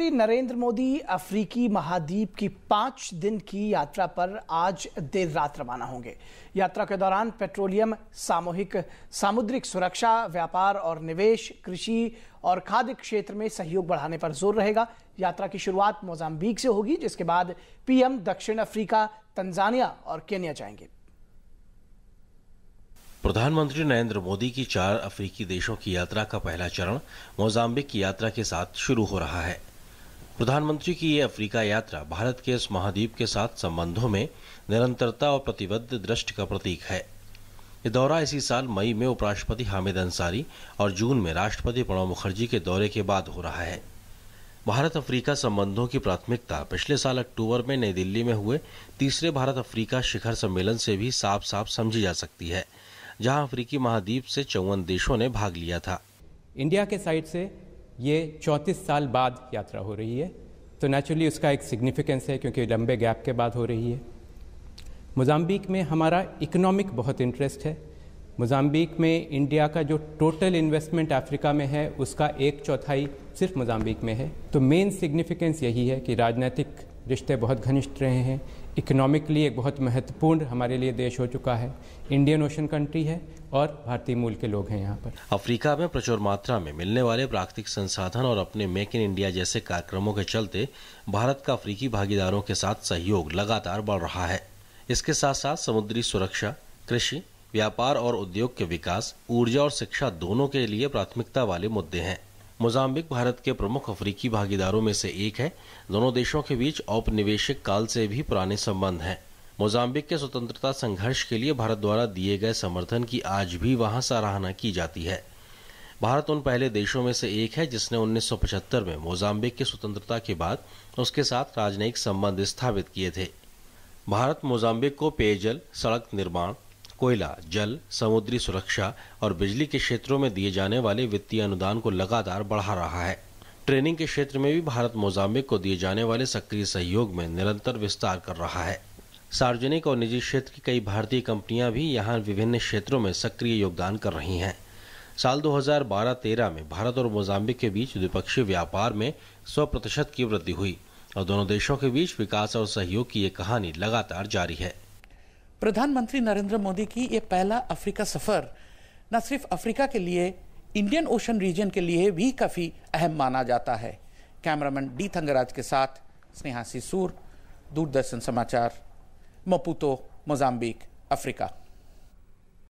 प्रधानमंत्री नरेंद्र मोदी अफ्रीकी महाद्वीप की पाँच दिन की यात्रा पर आज देर रात रवाना होंगे। यात्रा के दौरान पेट्रोलियम, सामूहिक, सामुद्रिक सुरक्षा, व्यापार और निवेश, कृषि और खाद्य क्षेत्र में सहयोग बढ़ाने पर ज़ोर रहेगा। यात्रा की शुरुआत मोजाम्बिक से होगी, जिसके बाद पीएम दक्षिण अफ्रीका, तंजानिया और केन्या जाएँगे। प्रधानमंत्री नरेंद्र मोदी की चार अफ्रीकी देशों की यात्रा का पहला चरण मोजाम्बिक की यात्रा के साथ शुरू हो रहा है। प्रधानमंत्री की ये अफ्रीका यात्रा भारत के इस महाद्वीप के साथ संबंधों में निरंतरता और प्रतिबद्ध दृष्टि का प्रतीक है। ये दौरा इसी साल मई में उपराष्ट्रपति हामिद अंसारी और जून में राष्ट्रपति प्रणब मुखर्जी के दौरे के बाद हो रहा है। भारत अफ्रीका संबंधों की प्राथमिकता पिछले साल अक्टूबर में नई दिल्ली में हुए तीसरे भारत अफ्रीका शिखर सम्मेलन से भी साफ़ साफ़ समझी जा सकती है, जहाँ अफ्रीकी महाद्वीप से चौवन देशों ने भाग लिया था। इंडिया के साइड से ये 34 साल बाद यात्रा हो रही है। तो नेचुरली उसका एक सिग्निफिकेंस है क्योंकि लंबे गैप के बाद हो रही है। मोजाम्बिक में हमारा इकोनॉमिक बहुत इंटरेस्ट है। मोजाम्बिक में इंडिया का जो टोटल इन्वेस्टमेंट अफ्रीका में है, उसका एक चौथाई सिर्फ़ मोजाम्बिक में है। तो मेन सिग्निफिकेंस यही है कि राजनीतिक रिश्ते बहुत घनिष्ठ रहे हैं। इकोनॉमिकली एक बहुत महत्वपूर्ण हमारे लिए देश हो चुका है। इंडियन ओशन कंट्री है और भारतीय मूल के लोग हैं यहाँ पर। अफ्रीका में प्रचुर मात्रा में मिलने वाले प्राकृतिक संसाधन और अपने मेक इन इंडिया जैसे कार्यक्रमों के चलते भारत का अफ्रीकी भागीदारों के साथ सहयोग लगातार बढ़ रहा है। इसके साथ साथ समुद्री सुरक्षा, कृषि, व्यापार और उद्योग के विकास, ऊर्जा और शिक्षा दोनों के लिए प्राथमिकता वाले मुद्दे हैं। मोजाम्बिक भारत के प्रमुख अफ्रीकी भागीदारों में से एक है। दोनों देशों के बीच औपनिवेशिक काल से भी पुराने संबंध हैं। मोजाम्बिक के स्वतंत्रता संघर्ष के लिए भारत द्वारा दिए गए समर्थन की आज भी वहाँ सराहना की जाती है। भारत उन पहले देशों में से एक है जिसने 1975 में मोजाम्बिक की स्वतंत्रता के बाद उसके साथ राजनयिक संबंध स्थापित किए थे। भारत मोजाम्बिक को पेयजल, सड़क निर्माण कोयला, जल, समुद्री सुरक्षा और बिजली के क्षेत्रों में दिए जाने वाले वित्तीय अनुदान को लगातार बढ़ा रहा है। ट्रेनिंग के क्षेत्र में भी भारत मोजाम्बिक को दिए जाने वाले सक्रिय सहयोग में निरंतर विस्तार कर रहा है। सार्वजनिक और निजी क्षेत्र की कई भारतीय कंपनियाँ भी यहाँ विभिन्न क्षेत्रों में सक्रिय योगदान कर रही हैं। साल 2012-13 में भारत और मोजाम्बिक के बीच द्विपक्षीय व्यापार में 100 प्रतिशत की वृद्धि हुई और दोनों देशों के बीच विकास और सहयोग की ये कहानी लगातार जारी है। प्रधानमंत्री नरेंद्र मोदी की यह पहला अफ्रीका सफ़र न सिर्फ़ अफ्रीका के लिए, इंडियन ओशन रीजन के लिए भी काफ़ी अहम माना जाता है। कैमरामैन डी थंगराज के साथ स्नेहा सिसूर, दूरदर्शन समाचार, मपुतो, मोजाम्बिक, अफ्रीका।